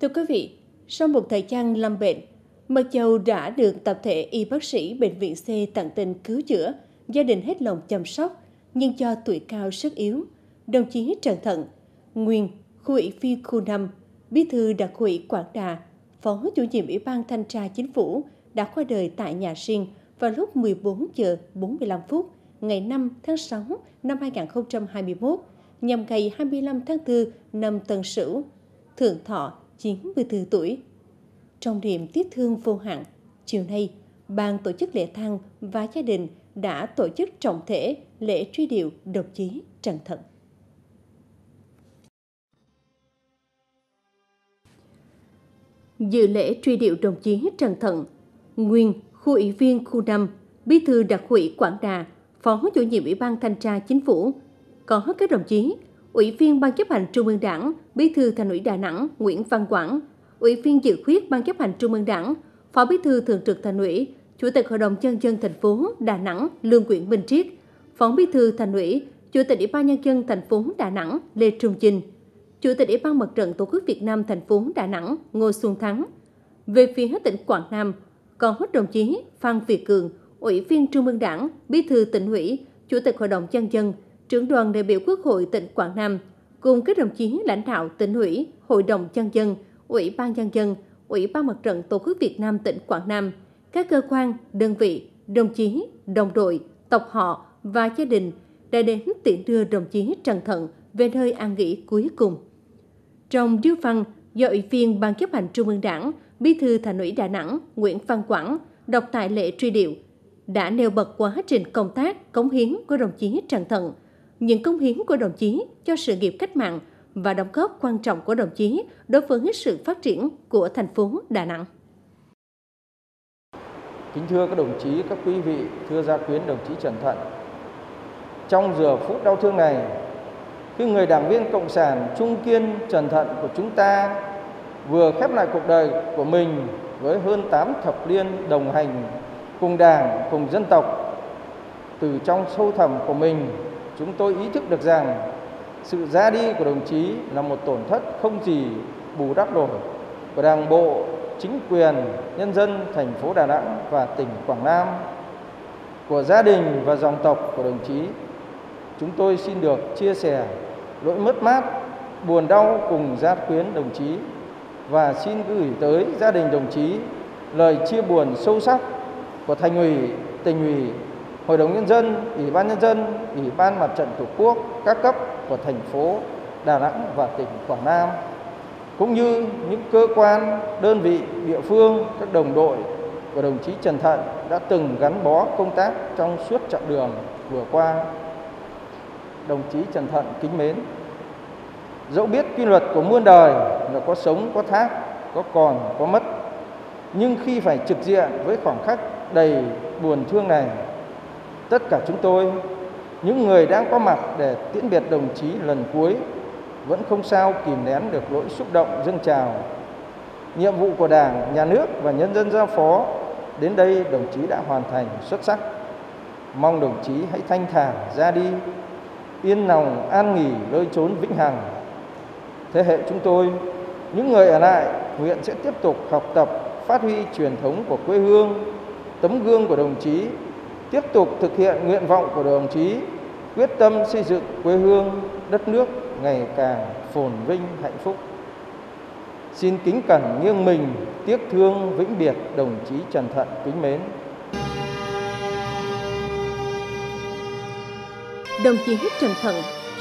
Thưa quý vị, sau một thời gian lâm bệnh, mặc Châu đã được tập thể y bác sĩ Bệnh viện C tận tình cứu chữa, gia đình hết lòng chăm sóc, nhưng cho tuổi cao sức yếu. Đồng chí Trần Thận, nguyên khu ủy viên khu 5, bí thư đặc ủy Quảng Đà, phó chủ nhiệm Ủy ban Thanh tra Chính phủ đã qua đời tại nhà riêng vào lúc 14 giờ 45 phút ngày 5 tháng 6 năm 2021 nhằm ngày 25 tháng 4 năm Tân Sửu, thượng thọ 94 tuổi. Trong niềm tiếc thương vô hạn, chiều nay, ban tổ chức lễ tang và gia đình đã tổ chức trọng thể lễ truy điệu đồng chí Trần Thận. Dự lễ truy điệu đồng chí Trần Thận, nguyên khu ủy viên khu 5, bí thư đặc ủy Quảng Đà, phó chủ nhiệm Ủy ban Thanh tra Chính phủ, có các đồng chí Ủy viên Ban chấp hành Trung ương Đảng, Bí thư Thành ủy Đà Nẵng Nguyễn Văn Quảng, Ủy viên dự khuyết Ban chấp hành Trung ương Đảng, Phó Bí thư Thường trực Thành ủy, Chủ tịch Hội đồng nhân dân thành phố Đà Nẵng Lương Quyện Minh Triết, Phó Bí thư Thành ủy, Chủ tịch Ủy ban nhân dân thành phố Đà Nẵng Lê Trung Chinh, Chủ tịch Ủy ban Mặt trận Tổ quốc Việt Nam thành phố Đà Nẵng Ngô Xuân Thắng. Về phía tỉnh Quảng Nam, còn hết đồng chí Phan Việt Cường, Ủy viên Trung ương Đảng, Bí thư tỉnh ủy, Chủ tịch Hội đồng nhân dân, trưởng đoàn đại biểu Quốc hội tỉnh Quảng Nam, cùng các đồng chí lãnh đạo tỉnh ủy, Hội đồng nhân dân, Ủy ban nhân dân, Ủy ban Mặt trận Tổ quốc Việt Nam tỉnh Quảng Nam, các cơ quan, đơn vị, đồng chí, đồng đội, tộc họ và gia đình đã đến tiễn đưa đồng chí Trần Thận về nơi an nghỉ cuối cùng. Trong điếu văn do Ủy viên Ban chấp hành Trung ương Đảng, Bí thư Thành ủy Đà Nẵng Nguyễn Văn Quảng đọc tại lễ truy điệu, đã nêu bật quá trình công tác, cống hiến của đồng chí Trần Thận, những công hiến của đồng chí cho sự nghiệp cách mạng và đóng góp quan trọng của đồng chí đối với sự phát triển của thành phố Đà Nẵng. Kính thưa các đồng chí, các quý vị, thưa gia quyến đồng chí Trần Thận. Trong giờ phút đau thương này, khi người đảng viên Cộng sản trung kiên Trần Thận của chúng ta vừa khép lại cuộc đời của mình với hơn 8 thập niên đồng hành cùng đảng, cùng dân tộc. Từ trong sâu thẳm của mình, chúng tôi ý thức được rằng sự ra đi của đồng chí là một tổn thất không gì bù đắp nổi của đảng bộ, chính quyền, nhân dân thành phố Đà Nẵng và tỉnh Quảng Nam, của gia đình và dòng tộc của đồng chí. Chúng tôi xin được chia sẻ nỗi mất mát, buồn đau cùng gia quyến đồng chí và xin gửi tới gia đình đồng chí lời chia buồn sâu sắc của thành ủy, tỉnh ủy, hội đồng nhân dân, ủy ban nhân dân, ủy ban mặt trận tổ quốc các cấp của thành phố Đà Nẵng và tỉnh Quảng Nam cũng như những cơ quan, đơn vị, địa phương, các đồng đội của đồng chí Trần Thận đã từng gắn bó công tác trong suốt chặng đường vừa qua. Đồng chí Trần Thận kính mến, dẫu biết quy luật của muôn đời là có sống, có thác, có còn, có mất, nhưng khi phải trực diện với khoảng khắc đầy buồn thương này, tất cả chúng tôi, những người đang có mặt để tiễn biệt đồng chí lần cuối vẫn không sao kìm nén được nỗi xúc động dâng trào. Nhiệm vụ của Đảng, Nhà nước và nhân dân giao phó đến đây đồng chí đã hoàn thành xuất sắc. Mong đồng chí hãy thanh thản ra đi, yên lòng an nghỉ nơi chốn vĩnh hằng. Thế hệ chúng tôi, những người ở lại, nguyện sẽ tiếp tục học tập, phát huy truyền thống của quê hương, tấm gương của đồng chí, tiếp tục thực hiện nguyện vọng của đồng chí, quyết tâm xây dựng quê hương, đất nước ngày càng phồn vinh hạnh phúc. Xin kính cẩn nghiêng mình, tiếc thương vĩnh biệt đồng chí Trần Thận kính mến. Đồng chí Trần Thận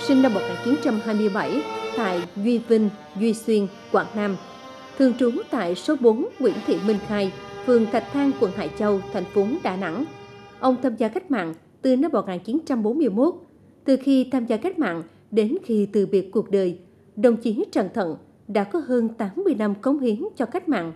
sinh năm 1927 tại Duy Vinh, Duy Xuyên, Quảng Nam. Thường trú tại số 4 Nguyễn Thị Minh Khai, phường Thạch Thang, quận Hải Châu, thành phố Đà Nẵng. Ông tham gia cách mạng từ năm 1941. Từ khi tham gia cách mạng, Đến khi từ biệt cuộc đời, đồng chí Trần Thận đã có hơn 80 năm cống hiến cho cách mạng.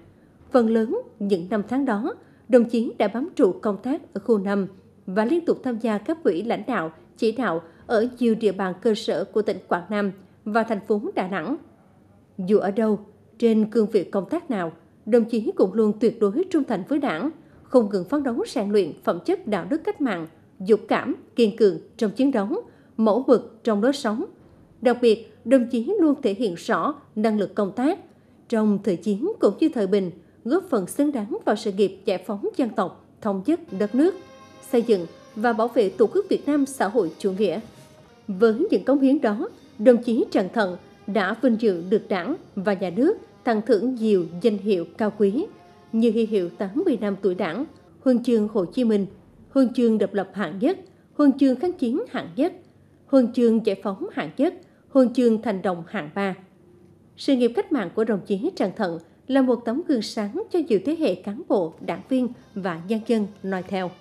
Phần lớn những năm tháng đó, đồng chí đã bám trụ công tác ở khu 5 và liên tục tham gia các quỹ lãnh đạo, chỉ đạo ở nhiều địa bàn cơ sở của tỉnh Quảng Nam và thành phố Đà Nẵng. Dù ở đâu, trên cương vị công tác nào, đồng chí cũng luôn tuyệt đối trung thành với đảng, không ngừng phấn đấu rèn luyện phẩm chất đạo đức cách mạng, dũng cảm, kiên cường trong chiến đấu, mẫu mực trong lối sống. Đặc biệt, đồng chí luôn thể hiện rõ năng lực công tác, Trong thời chiến cũng như thời bình, góp phần xứng đáng vào sự nghiệp giải phóng dân tộc, thống nhất đất nước, xây dựng và bảo vệ Tổ quốc Việt Nam xã hội chủ nghĩa. Với những cống hiến đó, đồng chí Trần Thận đã vinh dự được Đảng và Nhà nước tặng thưởng nhiều danh hiệu cao quý như huy hiệu 80 năm tuổi Đảng, huân chương Hồ Chí Minh, huân chương độc lập hạng nhất, huân chương kháng chiến hạng nhất, huân chương giải phóng hạng nhất, huân chương thành đồng hạng ba. Sự nghiệp cách mạng của đồng chí Trần Thận là một tấm gương sáng cho nhiều thế hệ cán bộ, đảng viên và nhân dân noi theo.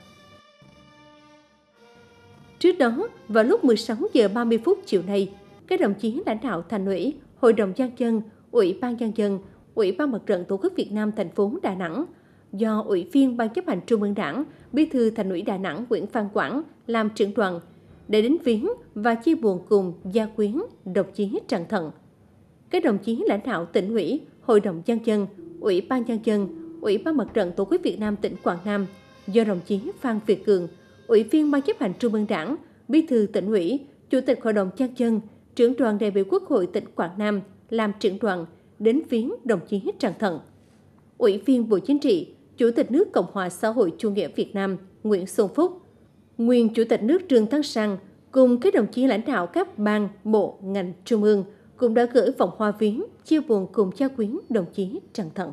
Trước đó, vào lúc 16 giờ 30 phút chiều nay, các đồng chí lãnh đạo thành ủy, Hội đồng nhân dân, Ủy ban nhân dân, Ủy ban Mặt trận Tổ quốc Việt Nam thành phố Đà Nẵng do Ủy viên Ban chấp hành Trung ương Đảng, Bí thư Thành ủy Đà Nẵng Nguyễn Phan Quảng làm trưởng đoàn để đến viếng và chia buồn cùng gia quyến đồng chí Trần Thận. Các đồng chí lãnh đạo tỉnh ủy, Hội đồng nhân dân, Ủy ban nhân dân, Ủy ban Mặt trận Tổ quốc Việt Nam tỉnh Quảng Nam do đồng chí Phan Việt Cường, Ủy viên Ban chấp hành Trung ương Đảng, Bí thư tỉnh ủy, Chủ tịch Hội đồng nhân dân, trưởng đoàn đại biểu Quốc hội tỉnh Quảng Nam làm trưởng đoàn đến viếng đồng chí Trần Thận. Ủy viên Bộ Chính trị, Chủ tịch nước Cộng hòa xã hội chủ nghĩa Việt Nam Nguyễn Xuân Phúc, nguyên Chủ tịch nước Trương Tấn Sang cùng các đồng chí lãnh đạo các ban, bộ, ngành trung ương cũng đã gửi vòng hoa viếng chia buồn cùng cha quyến đồng chí Trần Thận.